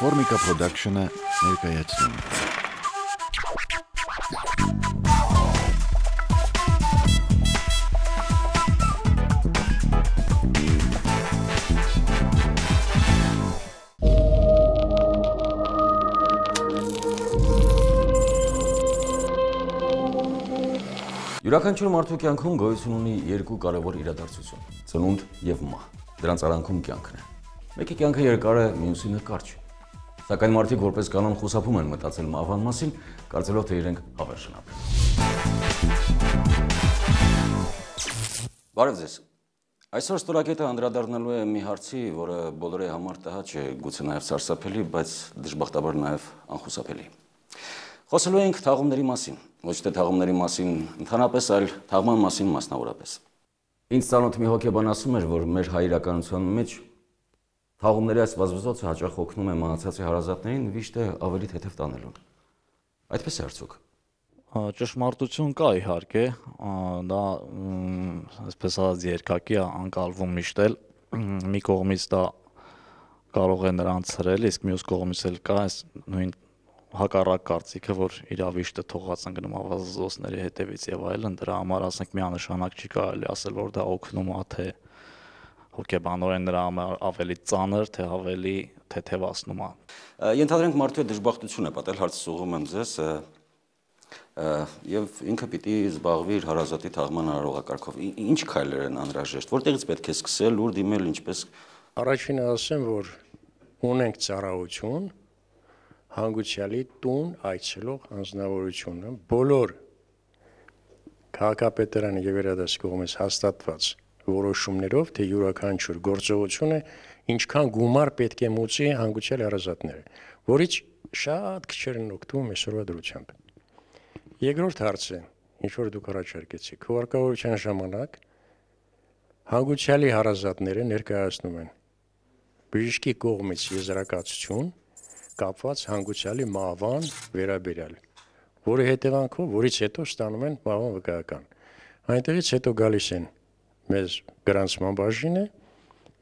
Ֆորմիկա Production-ը ներկայացնում է։ Յուրաքանչյուր մարդու կյանքում գոյություն ունի երկու կարևոր իրադարձություն՝ ծնունդ եւ մահ։ Դրանց արանքում կյանքն է։ Մեկի կյանքը երկար է, մյուսինը կարճ։ Սակայն մարդիկ որպես կանոն խուսափում են մտածել մահվան մասին, կարծելով թե իրենք հավերժ են ապրել։ Բարև ձեզ։ Այսօր ստորակետը անդրադառնալու է մի հարցի, որը բոլորի համար տհաճ է, գուցե նաև սարսափելի, բայց դժբախտաբար նաև անխուսափելի։ Խոսելու ենք թաղումների մասին, ոչ թե թաղումների մասին ընդհանրապես, այլ թաղման մասին մասնավորապես։ Ինչ ցանոթ մի հոգեբան ասում էր, որ մեր հայրականության մեջ թաղումների այս վազվզոցը հաճախ օգնում է մահացածի հարազատներին վիշտը ավելի թեթև տանելուն։ Այդպես է արդյոք։ Ճշմարտություն կա իհարկե, դա այսպես ասած երկակի է անկալվում միշտ էլ մի կողմից դա կարող է նրանց հրել, իսկ մյուս կողմից էլ կա այս նույն հակառակ կարծիքը, որ իրավիշտը թողած են գնում ավազոզների հետևից եւ այլն, դրա համար ասենք միանշանակ չի կարելի ասել, որ դա օգնում է թե հոգեբանորեն նրա համար ավելի ծանր, թե ավելի թեթևացնում է։ Ենթադրենք մարդու դժբախտություն է պատել, հարցը ուղղում եմ ձեզ եւ ինքը պիտի զբաղվի իր հարազատի թաղման արարողակարգով։ Ինչ քայլեր են անհրաժեշտ, որտեղից պետք է սկսել, ուր դիմել, ինչպես Առաջինը ասեմ, որ ունենք ծառայություն, հանգուցյալի տուն այցելող անձնավորությունը բոլոր քաղաքապետարանի եւ վերադաս կողմից հաստատված որոշումներով թե յուրաքանչյուր գործողությունը ինչքան գումար պետք է մուծի հանգուցյալ հարազատները, որից շատ քչեր են օգտվում այսօրվա դրությամբ։ Երկրորդ հարցը, ինչ որ դուք առաջարկեցիք, հուղարկավորության ժամանակ հանգուցյալի հարազատները ներկայացնում են բժշկի կողմից եզրակացություն կապված հանգուցյալի մահվան վերաբերյալ, որի հետևանքով, որից հետո ստանում են մահվան վկայական։ Այնտեղից հետո գալիս են մեզ գրանցման բաժինը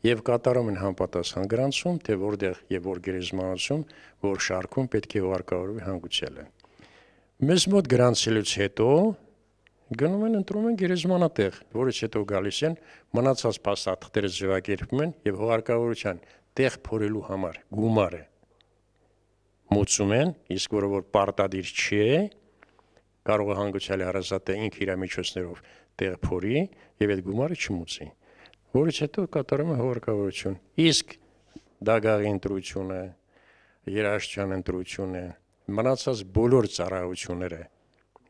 եւ կատարում են համապատասխան գրանցում, թե որտեղ եւ որ գերեզմանոցում, որ շարքում պետք է ուղարկավորվի հանգուցյալը։ Մեզ մոտ գրանցելուց հետո գնում են ընտրում են գերեզմանատեղ, որից հետո գալիս են մնացած փաստաթղթերը ձևակերպում են եւ հողարկավորության տեղ փորելու համար գումարը մուծում են, իսկ որը որ պարտադիր չի, կարող է հանգուցյալի հարազատը ինքը իր միջոցներով տեղ փորի եւ այդ գումարը չմուծի։ Որից հետո կատարում է հողարկավորություն։ Իսկ դագաղի ընտրությունը, երաշտյան ընտրությունը, մնացած բոլոր ծառայությունները,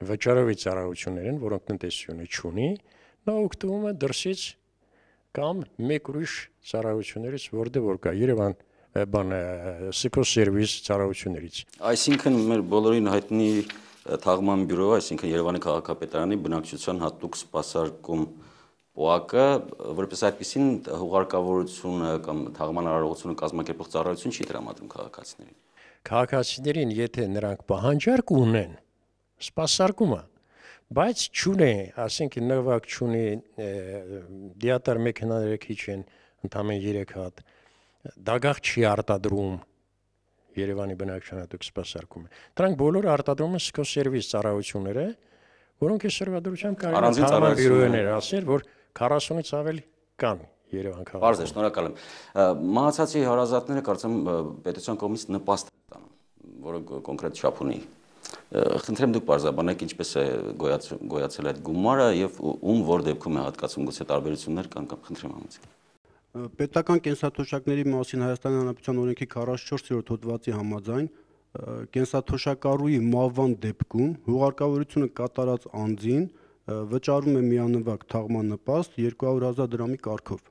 վճարովի ծառայություններն, որոնք տնտեսությունը չունի, նա օգտվում է դրսից կամ մեկ ուրիշ ծառայություններից, որտեղ որ կա Երևան բան սիկոսերվիս ծառայություններից։ Այսինքն մեր բոլորին հայտնի թաղման բյուրո, այսինքն Երևանի քաղաքապետարանի բնակչության հատուկ սպասարկում ՕԱԿ-ը որպես այդպեսին հուղարկավորությունը կամ թաղման արարողությունը կազմակերպող ծառայություն չի տրամադրում քաղաքացիներին։ Քաղաքացիներին, եթե նրանք պահանջարկ ունեն, սպասարկումը, բայց չունի, ասենք նվակ չունի դիատար մեքենաները քիչ են, ընդամեն 3 հատ դագաղ չի արտադրում Երևանի բնակչանատուկ սպասարկում է։ Դրանք բոլորը արտադրում են սկոսերվիս ծառայությունները, որոնք այսօրվա դրությամբ կարելի է ծառայություններ ասել, որ 40-ից ավելի կան Երևան քաղաքում։ Բարձր, շնորհակալ եմ։ Մահացածի հարազատները կարծեմ պետության կողմից նպաստ են տանում, որը կոնկրետ չափ ունի։ Խնդրեմ դուք բարձրաբանեք ինչպես է գոյացել այդ գումարը եւ ում որ դեպքում է հատկացում գուցե տարբերություններ կան կամ խնդրեմ համեցեք։ Պետական կենսաթոշակների մասին Հայաստանի Հանրապետության օրենքի 44-րդ հոդվածի համաձայն կենսաթոշակառուի մահվան դեպքում հուղարկավորությունը կատարած անձին վճարում է միանվագ թաղման նպաստ 200.000 դրամի կարգով։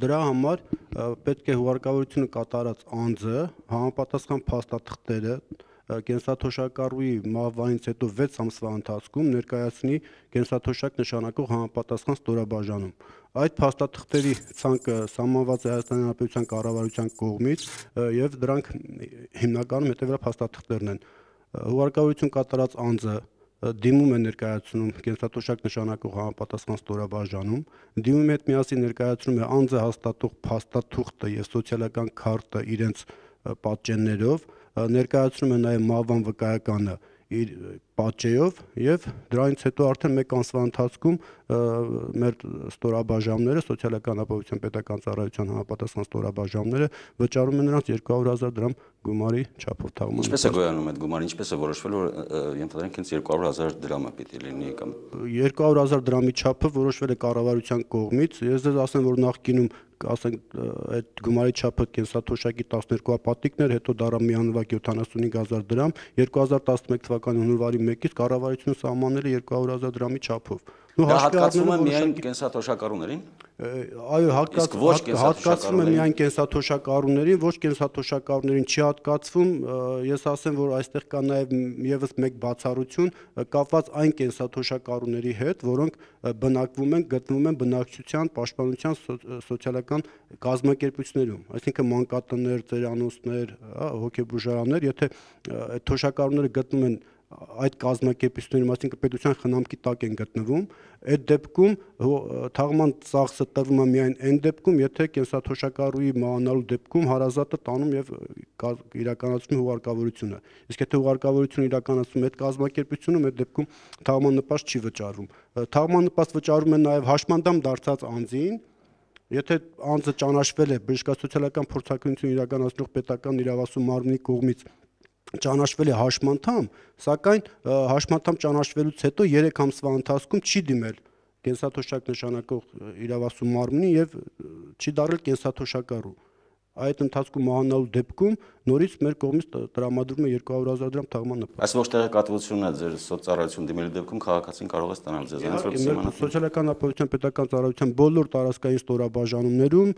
Դրա համար պետք է հուղարկավորությունը կատարած անձը համապատասխան փաստաթղթերը կենսաթոշակառուի մահվանից հետո 6 ամսվա ընթացքում ներկայացնի կենսաթոշակ նշանակող համապատասխան ստորաբաժանում։ Այդ փաստաթղթերի ցանկը սահմանված է Հայաստանի Հանրապետության կառավարության կողմից եւ դրանք հիմնականում հետեւյալ փաստաթղթերն են։ Հուղարկավորություն կատարած անձը դիմում է ներկայացնում կենսաթոշակ նշանակող համապատասխան ստորաբաժանում, դիմում հետ միասին ներկայացնում է անձը հաստատող փաստաթուղթը եւ սոցիալական քարտը իրենց պատճեններով, ներկայացնում է նաև մահվան վկայականը իր պատճեով եւ դրանից հետո արդեն 1 ամսվա ընթացքում մեր ստորաբաժանումները սոցիալական ապահովության պետական ծառայության համապատասխան ստորաբաժանումները վճարում են նրանց 200.000 դրամ գումարի չափով թաղման։ Ինչպես է գոյանում այդ գումարը, ինչպես է որոշվել, որ ենթադրենք ինձ 200.000 դրամը պիտի լինի կամ 200.000 դրամի չափը որոշվել է կառավարության կողմից։ Ես ձեզ ասեմ, որ նախկինում ասենք այդ գումարի չափը կենսաթոշակի 12 պատիկներ, հետո դառա միանվագ 75000 դրամ, 2011 թվականի հունվարի 1-ից կառավարությունը սահմանել է 200000 դրամի չափով։ Ու հաշվի առնելով միայն կենսաթոշակառուներին այո հատկացվում է միայն կենսաթոշակառուներին, ոչ կենսաթոշակառուներին չի հատկացվում։ Ես ասեմ, որ այստեղ կա նաև եւս մեկ բացառություն կապված այն կենսաթոշակառուների հետ, որոնք բնակվում են, գտնվում են բնակչության պաշտպանության սոցիալական կազմակերպություններում, այսինքն մանկատներ, ծերանոցներ, հոգեբուժարաններ, եթե այդ թոշակառուները գտնվում են այդ կազմակերպությունների, այսինքն պետության խնամքի տակ են գտնվում, այդ դեպքում թաղման ծախսը տրվում է միայն այն դեպքում, եթե կենսաթոշակառուի մահանալու դեպքում հարազատը տանում եւ իրականացնում հուղարկավորությունը։ Իսկ եթե հուղարկավորությունը իրականացնում այդ կազմակերպությունում, այդ դեպքում թաղման նպաստ չի վճարվում։ Թաղման նպաստ վճարում են նաեւ հաշմանդամ դարձած անձին, Եթե անձը ճանաչվել է բժշկասոցիալական փորձակնություն իրականացնող պետական իրավասու մարմնի կողմից ճանաչվել է հաշմանդամ, սակայն հաշմանդամ ճանաչվելուց հետո 3 ամսվա ընթացքում չի դիմել կենսաթոշակ նշանակող իրավասու մարմնի եւ չի դարել կենսաթոշակառու այդ ընթացքում մահանալու դեպքում նորից մեր կողմից տրամադրվում է 200.000 դրամ թաղման նպաստ։ Այս ողջ տեղեկատվությունը ձեր սոցիալական դիմելու դեպքում քաղաքացին կարող է ստանալ ձեզանից որ սիմանա։ Սոցիալական ապահովության պետական ծառայության բոլոր տարածքային ստորաբաժանումներում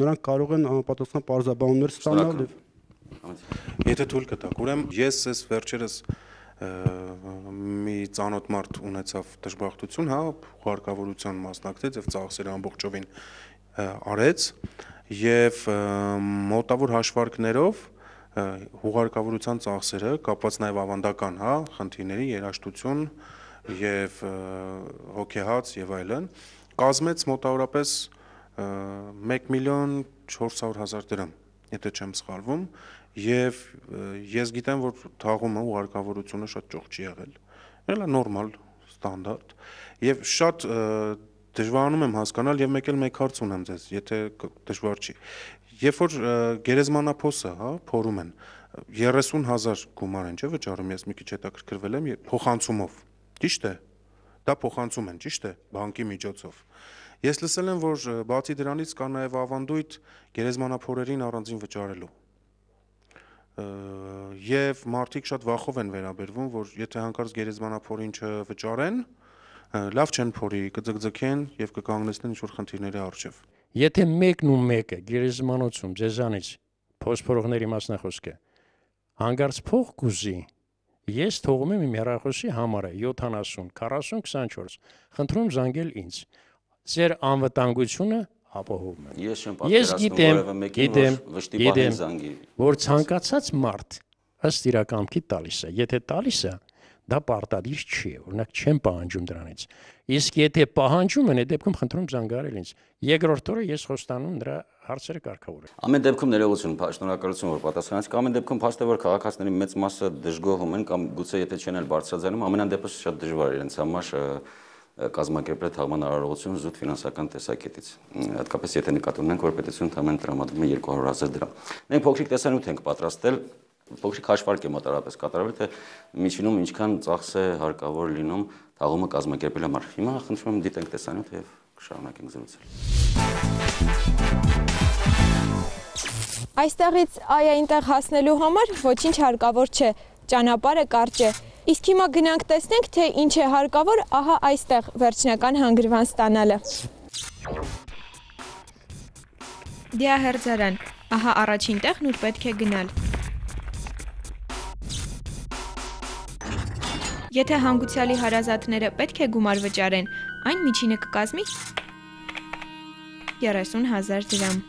նրանք կարող են համապատասխան պարզաբանումներ ստանալ եւ Եթե թույլ կտաք, ուրեմն ես այս վերջերս մի ծանոթ մարդ ունեցավ դժբախտություն, հա, հարկավորության մասնակցեց եւ ծախսերը ամբողջովին արեց եւ մոտավոր հաշվարկներով հուղարկավորության ծախսերը կապված նաեւ ավանդական, հա, խնդիրների երաշտություն եւ հոգեհաց եւ այլն կազմեց մոտավորապես 1 միլիոն 400 հազար դրամ, եթե չեմ սխալվում, եւ ես գիտեմ որ թաղումը ու հարկավորությունը շատ ճոխ չի եղել ելա նորմալ ստանդարտ եւ շատ դժվարանում եմ հասկանալ եւ մեկ էլ մեկ հարց ունեմ ձեզ եթե դժվար չի երբ որ գերեզմանափոսը հա փորում են 30000 գումար են չէ վճարում ես մի քիչ հետաքրքրվել եմ փոխանցումով ճիշտ է դա փոխանցում են ճիշտ է բանկի միջոցով ես լսել եմ որ բացի դրանից կա նաև ավանդույթ գերեզմանափորերին առանձին վճարելու եւ մարդիկ շատ վախով են վերաբերվում, որ եթե հանկարծ գերեզմանափորին չվճարեն, լավ չեն փորի, կձգձգեն եւ կկանգնեցնեն ինչ-որ խնդիրների առջև։ Եթե մեկն ու մեկը գերեզմանոցում ձեզանից փոսփորողների մասնախոսքը հանկարծ փող կուզի, ես թողում եմ իմ հեռախոսի համարը 70 40 24 խնդրում զանգել ինձ ձեր անվտանգությունը ապահովում եմ։ Ես չեմ պատկերացնում որևէ մեկին, որ վշտի պահի զանգի։ Որ ցանկացած մարդ ըստ իր կամքի տալիս է։ Եթե տալիս է, դա պարտադիր չի, օրինակ չեմ պահանջում դրանից։ Իսկ եթե պահանջում են, այդ դեպքում խնդրում զանգարել ինձ։ Երկրորդ օրը ես խոստանում նրա հարցերը կարգավորել։ Ամեն դեպքում ներողություն, շնորհակալություն, որ պատասխանեցիք։ Ամեն դեպքում փաստը որ քաղաքացիների մեծ մասը դժգոհում են կամ գուցե եթե չեն էլ բարձրաձայնում, ամենան դեպս շատ դժվար է իրենց համար կազմակերպել թաղման արարողություն զուտ ֆինանսական տեսակետից։ Հատկապես եթե նկատի ունենք, որ պետությունը թամեն տրամադրում է 200.000 դրամ։ Մենք փոքրիկ տեսանյութ ենք պատրաստել, փոքրիկ հաշվարկ է մոտարապես կատարվել, թե միջինում ինչքան ծախս է հարկավոր լինում թաղումը կազմակերպել համար։ Հիմա խնդրում եմ դիտենք տեսանյութը եւ կշարունակենք զրուցել։ Այստեղից այ այնտեղ հասնելու համար ոչինչ հարկավոր չէ։ Ճանապարհը կարճ է։ Իսկ հիմա գնանք տեսնենք, թե ինչ է հարկավոր, ահա այստեղ վերջնական հանգրվան ստանալը։ Դիահերձարան, ահա առաջին տեղն ուր պետք է գնալ։ Եթե հանգուցյալի հարազատները պետք է գումար վճարեն, այն միջինը կկազմի 30000 դրամ։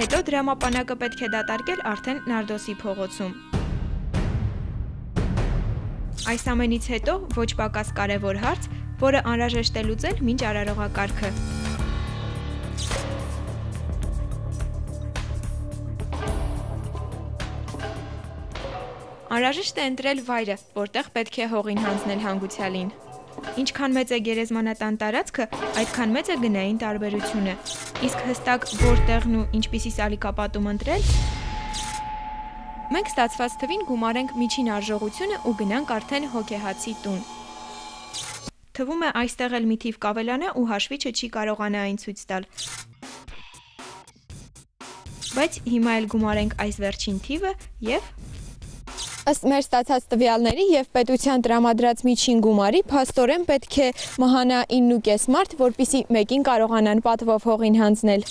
Հետո դրամապանակը պետք է դատարկել արդեն Նարդոսի փողոցում։ Այս ամենից հետո ոչ պակաս կարևոր հարց, որը անհրաժեշտ է լուծել մինչ արարողակարգը։ Անհրաժեշտ է ընտրել վայրը, որտեղ պետք է հողին հանձնել հանգուցյալին։ Ինչքան մեծ է գերեզմանատան տարածքը, այդքան մեծ է գնային տարբերությունը։ Իսկ հստակ որտեղն ու ինչպիսի սալիկապատում ընտրել մենք ստացված թվին գումարենք միջին արժողությունը ու գնանք արդեն հոգեհացի տուն։ Թվում է այստեղ էլ մի թիվ կավելանա ու հաշվիչը չի կարողանա այն ցույց տալ։ Բայց հիմա էլ գումարենք այս վերջին թիվը եւ Ըստ մեր ստացած տվյալների եւ պետության տրամադրած միջին գումարի, փաստորեն պետք է մահանա 9.5 մարդ, որpիսի մեկին կարողանան պատվով հողին հանձնել։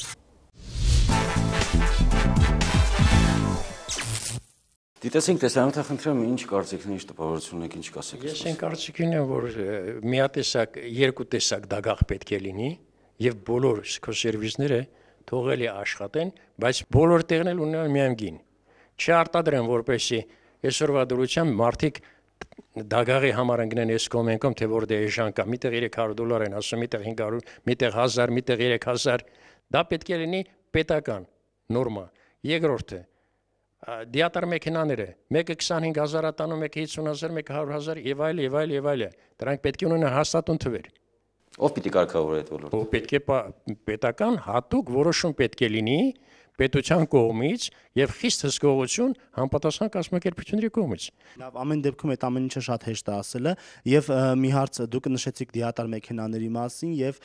Դիտեցինք տեսանյութը խնդրեմ ինչ կարծիքն ինչ տպավորություն եք ինչ կասեք։ Ես այն կարծիքին եմ, որ միատեսակ երկու տեսակ դագաղ պետք է լինի եւ բոլոր սկոսերվիսները թողելի աշխատեն, բայց բոլոր տեղն էլ ունենան միայն գին։ Չարտադրեն որպեսի այսօրվա դրությամբ մարդիկ դագաղի համար ընկնեն այս կոմենկում, թե որ դե էժան կա, միտեղ 300 դոլար են ասում, միտեղ 500, միտեղ 1000, միտեղ 3000։ Դա պետք է լինի պետական նորմա։ Երկրորդը դիատար մեքենաները մեկը 25000 է տանում, մեկը 50000, մեկը 100000 եւ այլ եւ այլ եւ այլ։ Դրանք պետք է ունենան հաստատուն թվեր։ Ով պիտի կարգավորի այդ ոլորտը։ Ո պետք է պետական հատուկ որոշում պետք է լինի պետության կողմից եւ խիստ հսկողություն համապատասխան կազմակերպությունների կողմից։ Լավ, ամեն դեպքում այդ ամեն ինչը շատ հեշտ է ասելը եւ մի հարց դուք նշեցիք դիատար մեքենաների մասին եւ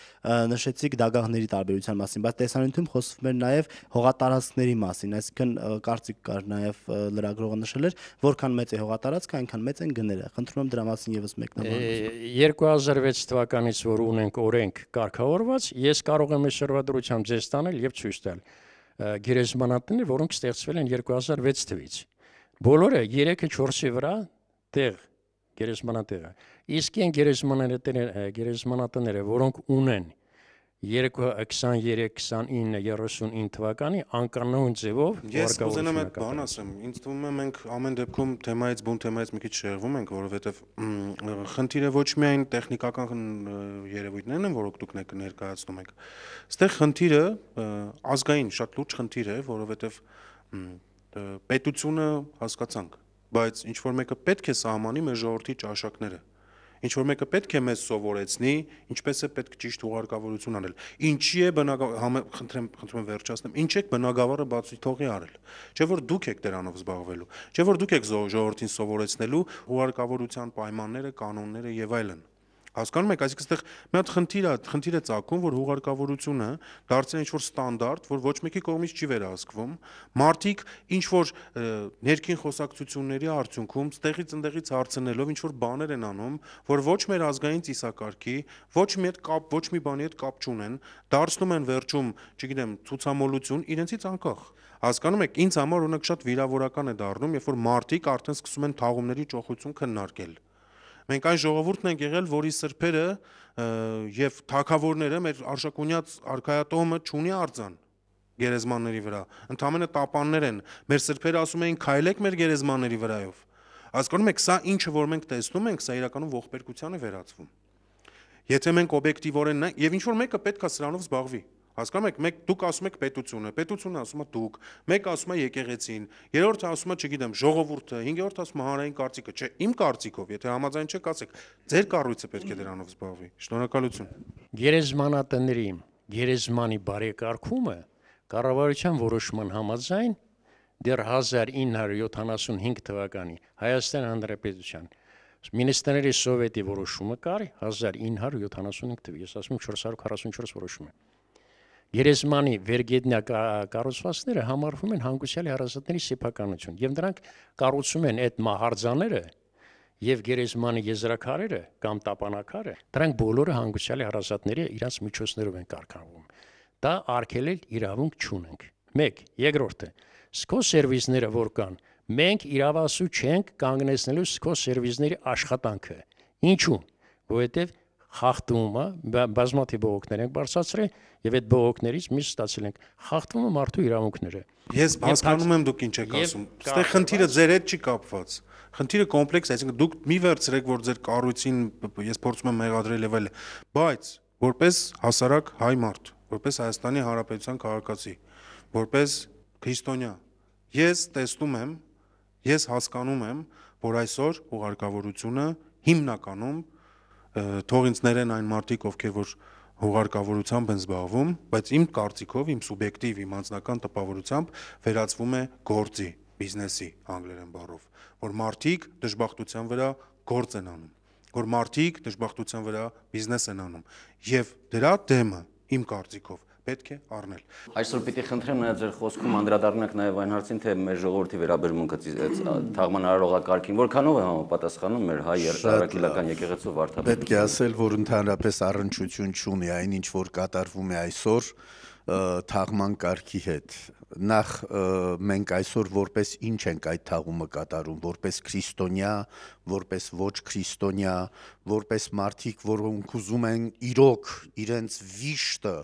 նշեցիք դագաղների տարբերության մասին, բայց տեսանյութում խոսվում էր նաեւ հողատարածքների մասին, այսինքն կարծիք կար նաեւ լրագրողը նշել էր, որքան մեծ է հողատարածքը, այնքան մեծ են գները։ Խնդրում եմ դրա մասին եւս մեկնաբանել։ Է, 2006 թվականից որ ունենք օրենք կարգավորված, ես կարող եմ այսօրվա դրությամբ ձեզ տանել եւ ցույց տալ գերեզմանատները, որոնք ստեղծվել են 2006 թվից։ Բոլորը 3-ը 4-ի վրա տեղ գերեզմանատեղը։ Իսկ այն գերեզմանատները գերեզմանատները, որոնք ունեն 2023, 29, 39 թվականի անկանոն ձևով Ես կուզենամ այդ բան ասեմ։ Ինձ թվում է մենք ամեն դեպքում թեմայից բուն թեմայից մի քիչ շեղվում ենք, որովհետև խնդիրը ոչ միայն տեխնիկական երևույթներն են, որոնք դուք ներկայացնում եք։ Այստեղ խնդիրը ազգային շատ լուրջ խնդիր է, որովհետև պետությունը հասկացանք, բայց ինչ որ մեկը պետք է սահմանի մեր ժողովրդի ճաշակները ինչ որ մեկը պետք է մեզ սովորեցնի, ինչպես է պետք ճիշտ ուղարկավորություն անել։ Ինչի է բնագավառ խնդրեմ խնդրում եմ վերջացնեմ, ինչ է բնագավառը բացի թողի արել։ Չէ որ դուք եք դրանով զբաղվելու։ Չէ որ դուք եք ժողովրդին սովորեցնելու ուղարկավորության պայմանները, կանոնները եւ այլն։ Հասկանում եք, այսինքն այստեղ մի հատ խնդիր է, խնդիր է ցակում, որ հուղարկավորությունը դարձել է ինչ-որ ստանդարտ, որ ոչ մեկի կողմից չի վերահսկվում։ Մարտիկ ինչ որ ներքին խոսակցությունների արդյունքում ստեղից ընդեղից հարցնելով ինչ որ բաներ են անում, որ ոչ մեր ազգային ծիսակարգի, ոչ հետ կապ, ոչ մի բանի հետ կապ չունեն, դարձնում են վերջում, չգիտեմ, ցուցամոլություն իրենցից անկախ։ Հասկանում եք, ինձ համար օրինակ շատ վիրավորական է դառնում, երբ որ մարտիկ արդեն սկսում են թաղումների ճոխություն քննարկել։ Մենք այն ժողովուրդն ենք եղել, որի սրբերը եւ թակավորները մեր արշակունյաց արքայատոմը ճունի արձան գերեզմանների վրա։ Ընդամենը տապաններ են։ Մեր սրբերը ասում էին քայլեք մեր գերեզմանների վրայով։ Հասկանում եք, սա ինչը որ մենք տեսնում ենք, սա իրականում ողբերգության է վերածվում։ Եթե մենք օբյեկտիվորեն նայ- եւ ինչ որ մեկը պետքա սրանով զբաղվի։ Հասկանում եք, մեկ դուք ասում եք պետությունը, պետությունը ասում է դուք, մեկը ասում է եկեղեցին, երրորդը ասում է, չգիտեմ, ժողովուրդը, հինգերորդը ասում է հանրային կարծիքը, չէ, իմ կարծիքով, եթե համաձայն չեք, ասեք, ձեր կառույցը պետք է դրանով զբաղվի։ Շնորհակալություն։ Գերեզմանատների գերեզմանի բարեկարգումը կառավարության որոշման համաձայն դեռ 1975 թվականի Հայաստան Հանրապետության Մինիստրների սովետի որոշումը կար 1975 թվականին, ես ասում եմ 444 որոշումը։ Գերեզմանի վերգետնյա կա- կառուցվածքները համարվում են հանգուցյալի հարազատների սեփականություն եւ նրանք կառուցում են այդ մահարձաները եւ գերեզմանի եզրակարերը կամ տապանակարը դրանք բոլորը հանգուցյալի հարազատների իրաց միջոցներով են կարգավորվում դա արգելել իրավունք չունենք 1 երկրորդը սկո սերվիսները որ կան մենք իրավասու չենք կանգնեցնելու սկո սերվիսների աշխատանքը ինչու որովհետեւ խախտումը բա- բազմաթիվ բողոքներ ենք բարձրացրել եւ այդ բողոքներից մի ստացել ենք խախտումը մարդու իրավունքները Ես հասկանում եմ դուք ինչ եք ասում։ Այստեղ խնդիրը ձեր հետ չի կապված։ Խնդիրը կոմպլեքս, է, այսինքն դուք մի վերցրեք, որ ձեր կառույցին ես փորձում եմ մեղադրել եւ այլ, բայց որպես հասարակ հայ մարդ, որպես Հայաստանի Հանրապետության քաղաքացի, որպես քրիստոնյա, ես տեսնում եմ Ես հասկանում եմ, որ այսօր ուղարկավորությունը հիմնականում թող ինձ ներեն այն մարդիկ, ովքեր որ հուղարկավորությամբ են զբաղվում, բայց իմ կարծիքով, իմ սուբյեկտիվ, իմ անձնական տպավորությամբ վերածվում է գործի, բիզնեսի անգլերեն բառով, որ մարդիկ դժբախտության վրա գործ են անում, որ մարդիկ դժբախտության վրա բիզնես են անում, եւ դրա դեմը իմ կարծիքով պետք է առնել։ Այսօր պիտի խնդրեմ նաև ձեր խոսքում անդրադառնանք նաև այն հարցին, թե մեր ժողովրդի վերաբերմունքը թաղման արարողակարգին որքանով է համապատասխանում մեր հայ առաքելական եկեղեցու վարդապետին։ Պետք է ասել, որ ընդհանրապես առնչություն չունի այն ինչ որ կատարվում է այսօր թաղման կարգի հետ նախ մենք այսօր որպես ինչ ենք այդ թաղումը կատարում որպես քրիստոնյա որպես ոչ քրիստոնյա որպես մարդիկ որոնք ուզում են իրոք իրենց վիշտը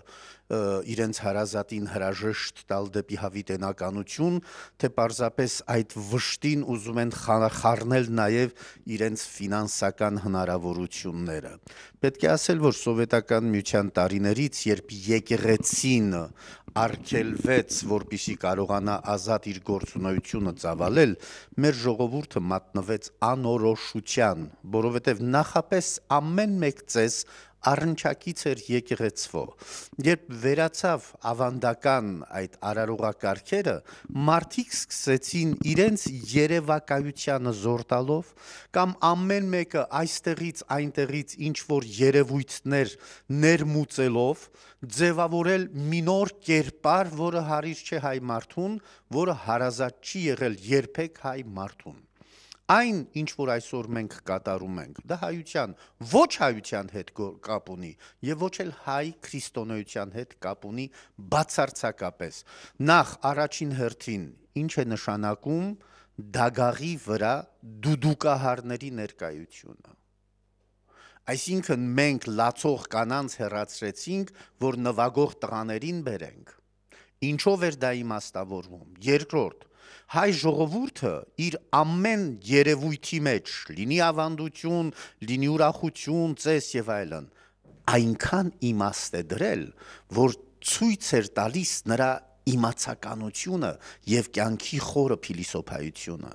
իրենց հարազատին հրաժեշտ տալ դեպի հավիտենականություն, թե պարզապես այդ վշտին ուզում են խառնել նաև իրենց ֆինանսական հնարավորությունները։ Պետք է ասել, որ սովետական միության տարիներից, երբ եկեղեցին արգելվեց, որպիսի կարողանա ազատ իր գործունեությունը ծավալել, մեր ժողովուրդը մատնվեց անորոշության, որովհետև նախապես ամեն մեկ ծես առնչակից էր եկեղեցվո։ Երբ վերացավ ավանդական այդ արարողակարգերը, մարդիկ սկսեցին իրենց երևակայությանը զոր տալով կամ ամեն մեկը այստեղից այնտեղից ինչ որ երևույթներ ներմուծելով ձևավորել մի նոր կերպար, որը հարիր չէ հայ մարդուն, որը հարազատ չի եղել երբեք հայ մարդուն այն ինչ որ այսօր մենք կատարում ենք դա հայության ոչ հայության հետ կապ ունի եւ ոչ էլ հայ քրիստոնեության հետ կապ ունի բացարձակապես նախ առաջին հերթին ինչ է նշանակում դագաղի վրա դուդուկահարների ներկայությունը այսինքն մենք լացող կանանց հերացրեցինք որ նվագող տղաներին բերենք ինչով էր դա իմաստավորվում երկրորդ հայ ժողովուրդը իր ամեն երևույթի մեջ, լինի ավանդություն, լինի ուրախություն, ծես եւ այլն, այնքան իմաստ է դրել, որ ցույց էր տալիս նրա իմացականությունը եւ կյանքի խորը փիլիսոփայությունը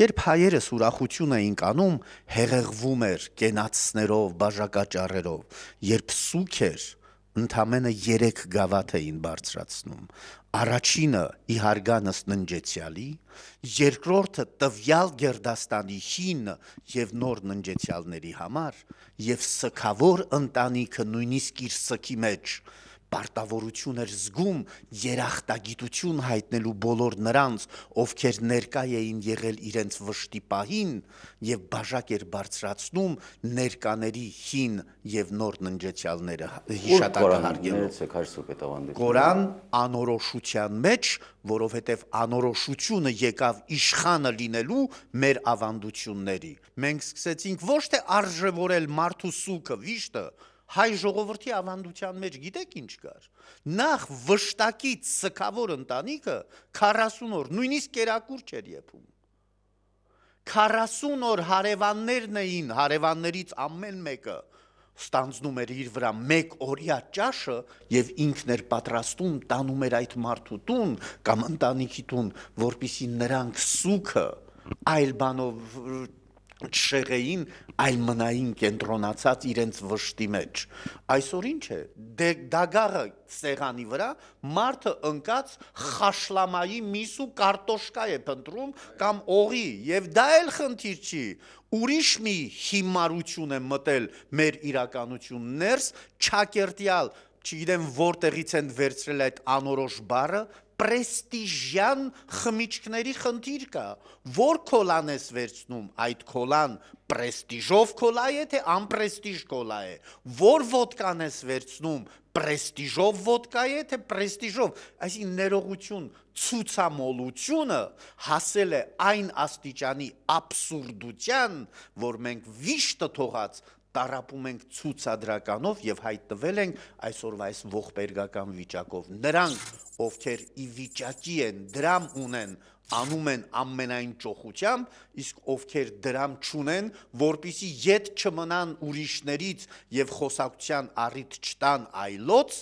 երբ հայերս ուրախություն էին կանում հեղեղվում էր կենացներով բաժակաճառերով երբ սուք էր ընդամենը 3 գավաթ էին բարձրացնում. Առաջինը իհարգանս ննջեցյալի, երկրորդը տվյալ Գերդաստանի հին եւ նոր ննջեցյալների համար եւ սքավոր ընտանիքը նույնիսկ իր սքի մեջ պարտավորություն էր զգում երախտագիտություն հայտնելու բոլոր նրանց, ովքեր ներկա էին եղել իրենց վշտի պահին եւ բաժակ էր բարձրացնում ներկաների հին եւ նոր ննջեցյալները հիշատակահարգելով։ Կորան անորոշության մեջ, որովհետեւ անորոշությունը եկավ իշխանը լինելու մեր ավանդությունների։ Մենք սկսեցինք ոչ թե արժևորել մարդու սուքը, վիշտը, հայ ժողովրդի ավանդության մեջ գիտեք ինչ կար նախ վշտակից սքավոր ընտանիքը 40 օր նույնիսկ կերակուր չէր եփում 40 օր հարևաններն էին հարևաններից ամեն մեկը ստանձնում էր իր վրա մեկ օրյա ճաշը եւ ինքն էր պատրաստում տանում էր այդ մարդու տուն կամ ընտանիքի տուն որpիսի նրանք սուքը այլ բանով չշեղեին, այլ մնային կենտրոնացած իրենց վշտի մեջ։ Այսօր ինչ է։ Դե դագաղը սեղանի վրա մարդը ընկած խաշլամայի միս ու կարտոշկա է փնտրում կամ օղի, եւ դա էլ խնդիր չի։ Ուրիշ մի հիմարություն է մտել մեր իրականություն ներս, չակերտյալ չգիտեմ որտեղից են վերցրել այդ անորոշ բառը, պրեստիժյան խմիչքների խնդիր կա։ Որ կոլան ես վերցնում, այդ կոլան պրեստիժով կոլա է, թե անպրեստիժ կոլա է։ Որ ոդկան ես վերցնում, պրեստիժով ոդկա է, թե պրեստիժով։ Այսինքն ներողություն, ցուցամոլությունը հասել է այն աստիճանի абսուրդության, որ մենք վիշտը թողած տարապում ենք ցուցադրականով եւ հայտնվել ենք այսօրվա այս ողբերգական վիճակով։ Նրանք, ովքեր ի վիճակի են, դրամ ունեն, անում են ամենայն ճոխությամբ, իսկ ովքեր դրամ չունեն, որpիսի յետ չմնան ուրիշներից եւ խոսակցության առիթ չտան այլոց,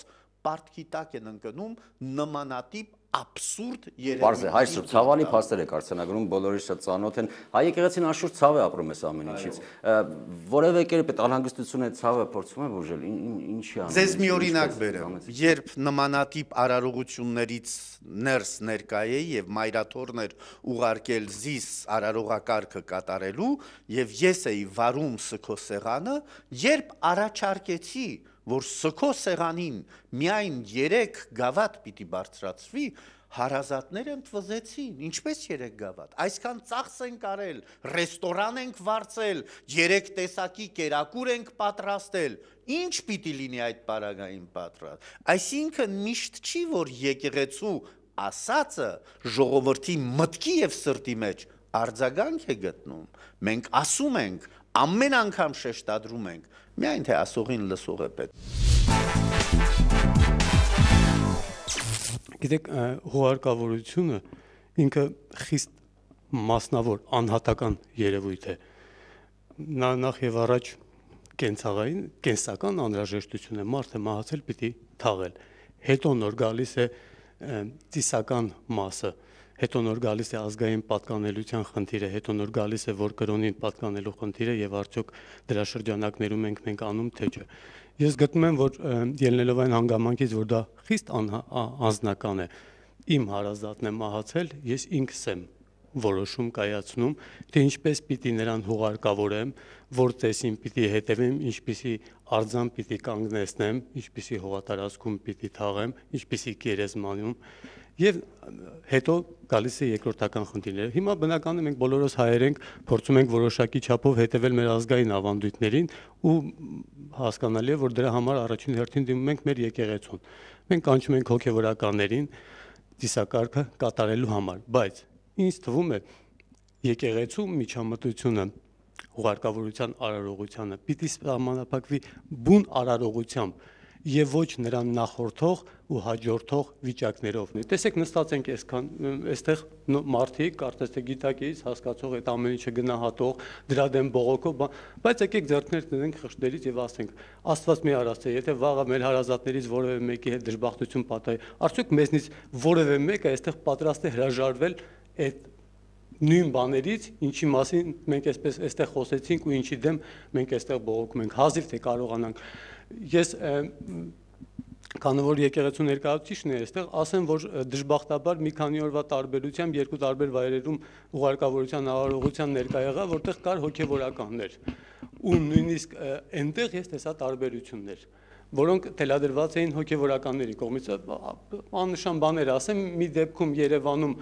պարտքի տակ են ընկնում նմանատիպ աբսուրդ երևույթ։ Պարզ է, սուրբ ցավալի փաստեր է կարծանագրում, բոլորի շատ ծանոթ են։ Հայ եկեղեցին անշուշտ ցավ է ապրում այս ամեն ինչից։ Որևէ կերպ այդ անհանգստությունը ցավը փորձում է բուժել, ինչի անում։ Ձեզ մի օրինակ բերեմ։ Երբ նմանատիպ արարողություններից ներս ներկայ էի եւ մայրաթորներ ուղարկել զիս արարողակարգը կատարելու եւ ես էի վարում սքո սեղանը, երբ առաջարկեցի որ սքո սեղանին միայն 3 գավաթ պիտի բարձրացվի, հարազատները ընդվզեցին, ինչպես 3 գավաթ։ Այսքան ծախս ենք արել, ռեստորան ենք վարձել, 3 տեսակի կերակուր ենք պատրաստել։ Ինչ պիտի լինի այդ պարագային պատրաստ։ Այսինքն միշտ չի որ եկեղեցու ասածը ժողովրդի մտքի եւ սրտի մեջ արձագանք է գտնում։ Մենք ասում ենք, ամեն անգամ շեշտադրում ենք, միայն թե ասողին լսող է պետք։ Գիտեք, հուարկավորությունը ինքը խիստ մասնավոր անհատական երևույթ է։ Նա նախ եւ առաջ կենցաղային, կենսական անհրաժեշտություն է, մարդը մահացել պիտի թաղել։ Հետո նոր գալիս է ծիսական մասը, հետո նոր գալիս է ազգային պատկանելիության խնդիրը, հետո նոր գալիս է որ կրոնին պատկանելու խնդիրը եւ արդյոք դրա շրջանակներում ենք մենք անում թե չէ։ Ես գտնում եմ, որ ելնելով այն հանգամանքից, որ դա խիստ անձնական է, իմ հարազատն է մահացել, ես ինքս եմ որոշում կայացնում, թե ինչպես պիտի նրան հուղարկավորեմ, որ տեսին պիտի հետևեմ, ինչպիսի արձան պիտի կանգնեցնեմ, ինչպիսի հողատարածքում պիտի թաղեմ, ինչպիսի գերեզմանում Եվ հետո գալիս է երկրորդական խնդիրները։ Հիմա բնականաբար մենք բոլորս հայեր ենք, փորձում ենք որոշակի չափով հետևել մեր ազգային ավանդույթներին ու հասկանալի է, որ դրա համար առաջին հերթին դիմում ենք մեր եկեղեցուն։ Մենք կանչում ենք հոգևորականներին դիսակարգը կատարելու համար, բայց ինձ թվում է եկեղեցու միջամտությունը ուղարկավորության արարողությանը պիտի սահմանափակվի բուն արարողությամբ եւ ոչ նրան նախորդող ու հաջորդող վիճակներով։ Տեսեք նստած ենք այսքան այստեղ մարդիկ, կարծես թե գիտակից հասկացող այդ ամեն ինչը գնահատող, դրա դեմ բողոքով, բայց եկեք ձեռքներ տնենք խշտերից եւ ասենք, Աստված մի արածե, եթե վաղը մեր հարազատներից որևէ մեկի հետ դժբախտություն պատահի, արդյոք մեզնից որևէ մեկը այստեղ պատրաստ է հրաժարվել այդ նույն բաներից, ինչի մասին մենք այսպես այստեղ խոսեցինք ու ինչի դեմ մենք այստեղ բողոքում ենք, հազիվ թե կարողանանք ես քանի որ եկեղեցու ներկայացուցիչն է այստեղ, ասեմ, որ դժբախտաբար մի քանի օրվա տարբերությամբ երկու տարբեր վայրերում ուղարկավորության արարողության ներկա եղա, որտեղ կար հոգևորականներ։ Ու նույնիսկ այնտեղ ես տեսա տարբերություններ որոնք թելադրված էին հոգևորականների կողմից աննշան բաներ ասեմ մի դեպքում Երևանում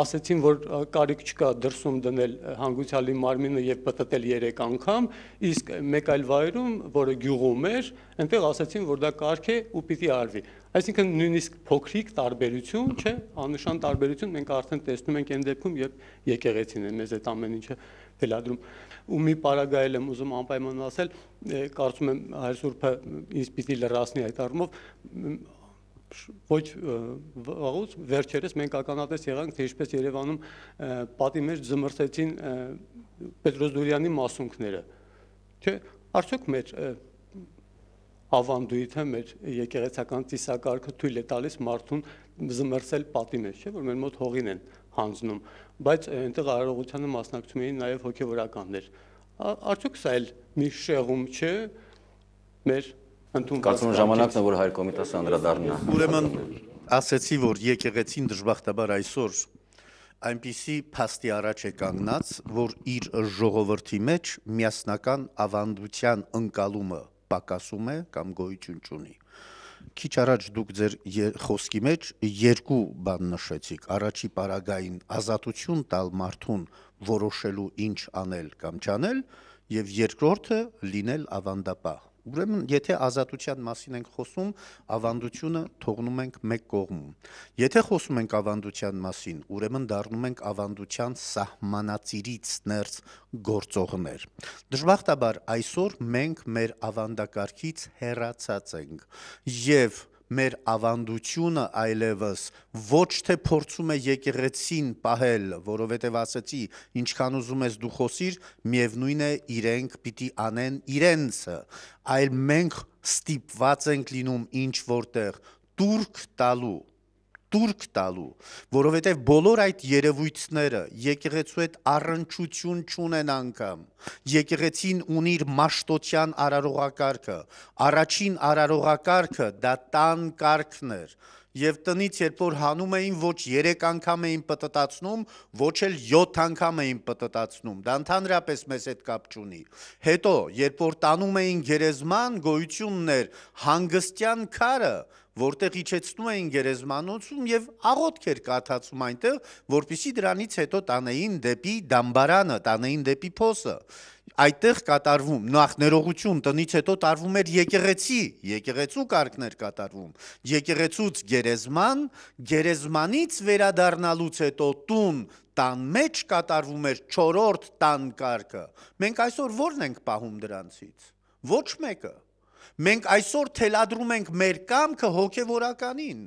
ասեցին որ կարիք չկա դրսում դնել հանգուցյալի մարմինը եւ պատտել 3 անգամ իսկ մեկ այլ վայրում որը գյուղում էր այնտեղ ասեցին որ դա կարք է ու պիտի արվի այսինքն նույնիսկ փոքրիկ տարբերություն չէ աննշան տարբերություն մենք արդեն տեսնում ենք այն դեպքում երբ եկեղեցին է մեզ այդ ամեն ինչը թելադրում ու մի պարագայել եմ ուզում անպայման ասել, կարծում եմ հայր Սուրբը ինձ պիտի լրացնի այդ առումով ոչ վաղուց վերջերս մենք ականատես եղանք թե ինչպես Երևանում պատի մեջ զմրցեցին Պետրոս Դուրյանի մասունքները չէ արդյոք մեր ավանդույթը մեր եկեղեցական ծիսակարգը թույլ է տալիս մարդուն զմրցել պատի մեջ չէ որ մեր մոտ հողին են հանձնում բայց այնտեղ արարողությանը մասնակցում էին նաև հոգևորականներ։ Արդյոք սա էլ մի շեղում չէ մեր ընդունված Կարծում եմ ժամանակն է որ հայր կոմիտասը անդրադառնա։ Ուրեմն ասեցի որ եկեղեցին դժբախտաբար այսօր այնպիսի փաստի առաջ է կանգնած, որ իր ժողովրդի մեջ միասնական ավանդության ընկալումը պակասում է կամ գոյություն չունի քիչ առաջ դուք ձեր խոսքի մեջ երկու բան նշեցիք. Առաջի պարագային ազատություն տալ մարդուն որոշելու ինչ անել կամ չանել եւ երկրորդը լինել ավանդապահ Ուրեմն, եթե ազատության մասին ենք խոսում, ավանդությունը թողնում ենք մեկ կողմում։ Եթե խոսում ենք ավանդության մասին, ուրեմն դառնում ենք ավանդության սահմանածիրից ներս գործողներ։ Դժբախտաբար այսօր մենք մեր ավանդակարգից հեռացած ենք եւ մեր ավանդությունը այլևս ոչ թե փորձում է եկեղեցին պահել, որովհետև ասացի, ինչքան ուզում ես դու խոսիր, միևնույն է իրենք պիտի անեն իրենցը, այլ մենք ստիպված ենք լինում ինչ որտեղ տուրք տալու տուրք տալու, որովհետև բոլոր այդ երևույթները եկեղեցու հետ առնչություն չունեն անգամ։ Եկեղեցին ունի իր մաշտոցյան արարողակարգը։ Առաջին արարողակարգը դա տան կարգն էր եւ տնից երբ որ հանում էին ոչ 3 անգամ էին պտտացնում, ոչ էլ 7 անգամ էին պտտացնում։ Դա ընդհանրապես մեզ հետ կապ չունի։ Հետո, երբ որ տանում էին գերեզման, գոյությունն էր հանգստյան քարը, որտեղ իջեցնում էին գերեզմանոցում եւ աղոթք էր կաթացում այնտեղ, որpիսի դրանից հետո տանեին դեպի դամբարանը, տանեին դեպի փոսը այդտեղ կատարվում նախ ներողություն տնից հետո տարվում էր եկեղեցի, եկեղեցու կարգներ կատարվում։ Եկեղեցուց գերեզման, գերեզմանից վերադառնալուց հետո տուն, տան մեջ կատարվում էր 4-րդ տան կարգը։ Մենք այսօր ո՞րն ենք պահում դրանցից։ Ոչ մեկը։ Մենք այսօր թելադրում ենք մեր կամքը հոգևորականին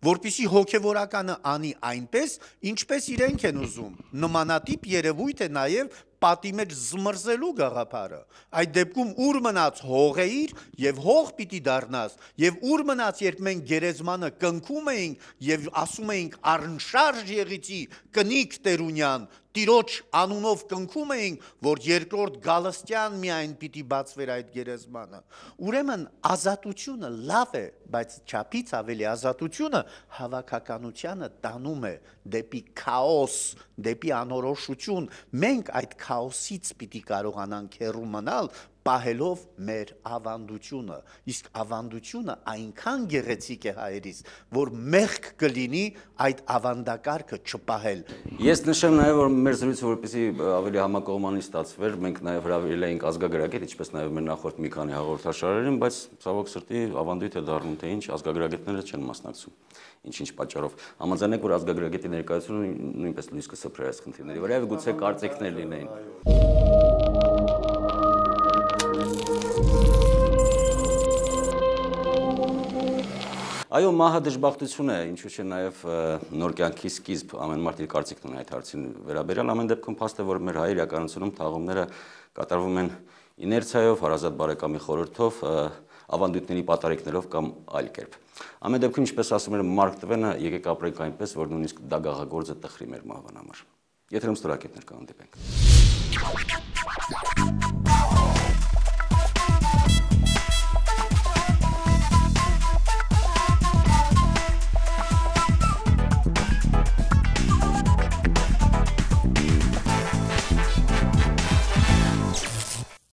որpիսի հոգևորականը անի այնպես, ինչպես իրենք են ուզում։ Նմանատիպ երևույթ է նաև պատի մեջ զմրզելու գաղափարը։ Այդ դեպքում ուր մնաց հողեիր եւ հող պիտի դառնաս եւ ուր մնաց երբ մենք գերեզմանը կնքում էինք եւ ասում էինք առնշարժ եղիցի կնիկ Տերունյան Տիրոջ անունով կնքում էինք, որ երկրորդ Գալստյան միայն պիտի բացվեր այդ գերեզմանը։ Ուրեմն ազատությունը լավ է, բայց չափից ավելի ազատությունը հավաքականությանը տանում է դեպի քաոս, դեպի անորոշություն։ Մենք այդ քաոսից պիտի կարողանանք հեռու մնալ, պահելով մեր ավանդությունը իսկ ավանդությունը այնքան գեղեցիկ է հայերիս որ մեղք կլինի այդ ավանդակարգը չպահել ես նշեմ նաև որ մեր զրույցը որպեսի ավելի համակողմանի ստացվեր մենք նաև հրավիրել էինք ազգագրագետ ինչպես նաև մեր նախորդ մի քանի հաղորդաշարերին բայց ցավոք սրտի ավանդույթ է դառնում թե ինչ ազգագրագետները չեն մասնակցում ինչ-ինչ պատճառով համաձայնեք որ ազգագրագետի ներկայությունը նույնպես լույս կսփռի այս խնդիրների վրա եւ գուցե կարծիքներ լինեին Այո, մահը դժբախտություն է, ինչու՞ չէ նաև նոր կյանքի սկիզբ ամեն մարդ իր կարծիքն ունի այդ հարցին վերաբերյալ։ Ամեն դեպքում փաստ է, որ մեր հայ իրականությունում թաղումները կատարվում են իներցիայով, հարազատ բարեկամի խորհրդով, ավանդույթների պատարիկներով կամ այլ կերպ։ Ամեն դեպքում, ինչպես ասում էր Մարկ Տվենը, եկեք ապրենք այնպես, որ նույնիսկ դա գաղագործը տխրի մեր մահվան համար։ Եթերում ստորակետներ կհանդիպենք։